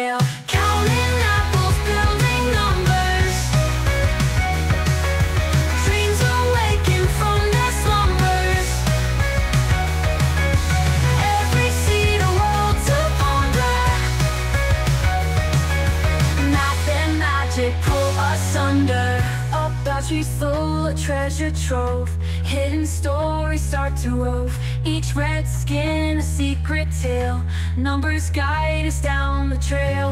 Counting apples, building numbers. Dreams from their slumbers. Every seed a world to ponder. Math and magic pull us under streets full of treasure trove. Hidden stories start to rove Each redskin a secret tale. Numbers guide us down the trail